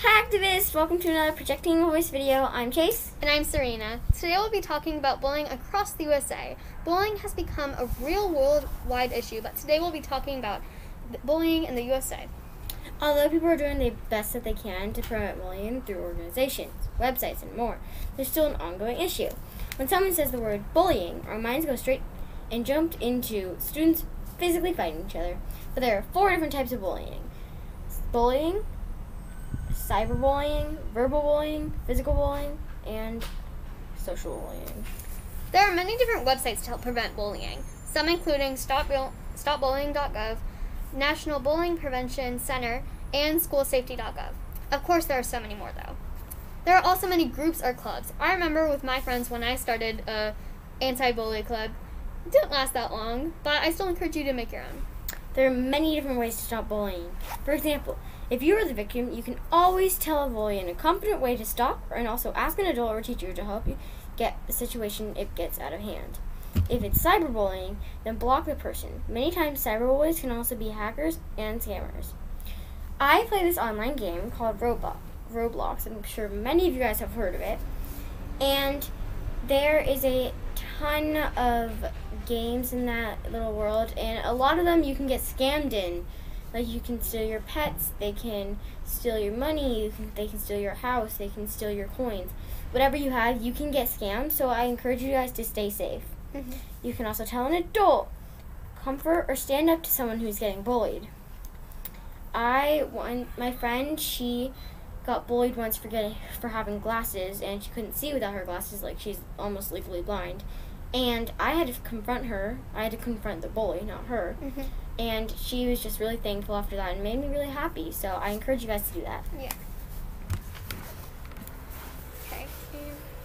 Hi activists, welcome to another Projecting a Voice video. I'm Chase. And I'm Sarina. Today we'll be talking about bullying across the USA. Bullying has become a real worldwide issue, but today we'll be talking about bullying in the USA. Although people are doing the best that they can to prevent bullying through organizations, websites, and more, there's still an ongoing issue. When someone says the word bullying, our minds go straight and jump into students physically fighting each other. But there are four different types of bullying. Bullying, cyberbullying, verbal bullying, physical bullying, and social bullying. There are many different websites to help prevent bullying, some including stopbullying.gov, National Bullying Prevention Center, and schoolsafety.gov. Of course, there are so many more though. There are also many groups or clubs. I remember with my friends when I started a anti-bully club. It didn't last that long, but I still encourage you to make your own. There are many different ways to stop bullying. For example, if you are the victim, you can always tell a bully in a competent way to stop and also ask an adult or teacher to help you get the situation if it gets out of hand. If it's cyberbullying, then block the person. Many times, cyberbullies can also be hackers and scammers. I play this online game called Roblox. I'm sure many of you guys have heard of it. And there is a ton of games in that little world, and a lot of them you can get scammed in. Like you can steal your pets, they can steal your money, can, they can steal your house, they can steal your coins. Whatever you have, you can get scammed. So I encourage you guys to stay safe. Mm-hmm. You can also tell an adult, comfort, or stand up to someone who's getting bullied. I one my friend she got bullied once for getting for having glasses and she couldn't see without her glasses like she's almost legally blind. And i had to confront her i had to confront the bully not her. Mm-hmm. and she was just really thankful after that and made me really happy so i encourage you guys to do that. Yeah. Okay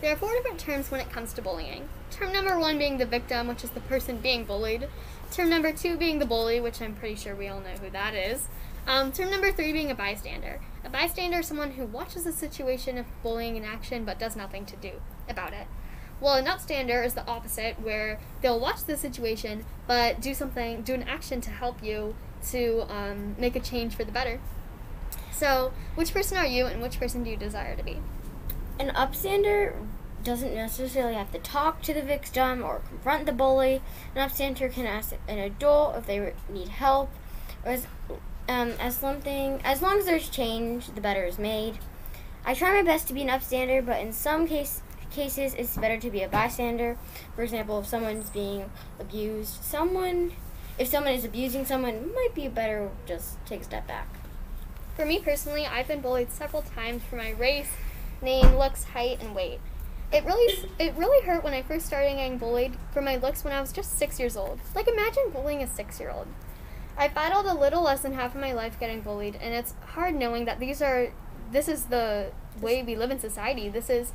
there are four different terms when it comes to bullying. Term number one being the victim which is the person being bullied. Term number two being the bully which i'm pretty sure we all know who that is. Um, term number three being a bystander. A bystander is someone who watches a situation of bullying in action but does nothing to do about it. Well, an upstander is the opposite, where they'll watch the situation but do something, do an action to help you to um, make a change for the better. So, which person are you and which person do you desire to be? An upstander doesn't necessarily have to talk to the victim or confront the bully. An upstander can ask an adult if they need help, or um, as something as long as there's change, the better is made. I try my best to be an upstander, but in some case, cases it's better to be a bystander. For example, if someone's being abused, someone if someone is abusing someone, it might be better just take a step back. For me personally, I've been bullied several times for my race, name, looks, height, and weight. It really it really hurt when I first started getting bullied for my looks when I was just 6 years old. Like imagine bullying a 6-year-old. I battled a little less than half of my life getting bullied, and it's hard knowing that these are this is the way we live in society. This is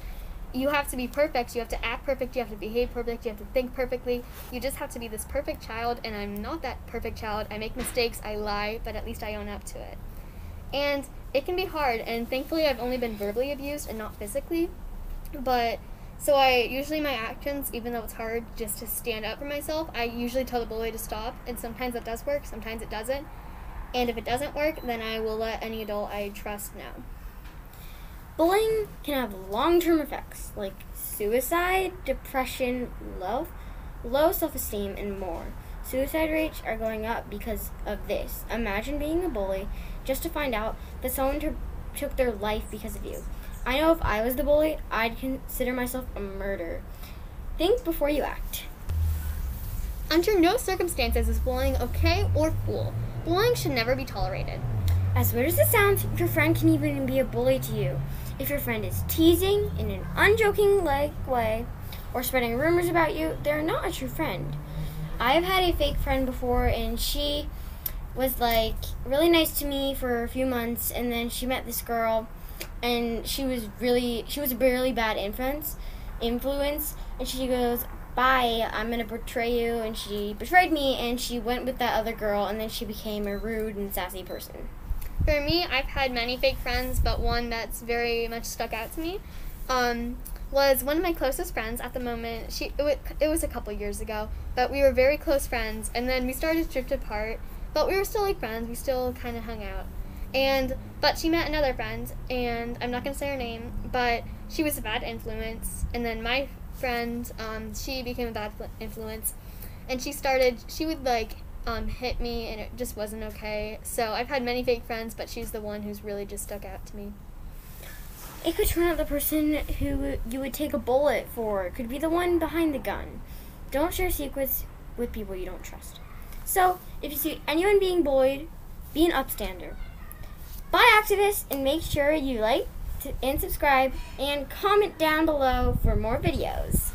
you have to be perfect. You have to act perfect. You have to behave perfect. You have to think perfectly. You just have to be this perfect child, and I'm not that perfect child. I make mistakes. I lie, but at least I own up to it. And it can be hard, and thankfully, I've only been verbally abused and not physically. But so I usually my actions, even though it's hard just to stand up for myself, I usually tell the bully to stop, and sometimes that does work, sometimes it doesn't. And if it doesn't work, then I will let any adult I trust know. Bullying can have long term effects like suicide, depression, low, low self esteem, and more. Suicide rates are going up because of this. Imagine being a bully just to find out that someone t- took their life because of you. I know if I was the bully, I'd consider myself a murderer. Think before you act. Under no circumstances is bullying okay or cool. Bullying should never be tolerated. As weird as it sounds, your friend can even be a bully to you. If your friend is teasing in an unjoking like way or spreading rumors about you, they're not a true friend. I've had a fake friend before and she was like really nice to me for a few months and then she met this girl and she was really she was a really bad influence influence and she goes bye i'm gonna betray you and she betrayed me and she went with that other girl and then she became a rude and sassy person for me, I've had many fake friends, but one that's very much stuck out to me um, was one of my closest friends at the moment. She it, it was a couple years ago, but we were very close friends, and then we started to drift apart. But we were still like friends. We still kind of hung out, And but she met another friend, and I'm not gonna say her name, but she was a bad influence. And then my friend, um, she became a bad influence, and she started. She would like um, hit me, and it just wasn't okay. So I've had many fake friends, but she's the one who's really just stuck out to me. It could turn out the person who you would take a bullet for. Could be the one behind the gun. Don't share secrets with people you don't trust. So, if you see anyone being bullied, be an upstander. Bye activists and make sure you like and subscribe and comment down below for more videos.